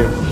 you.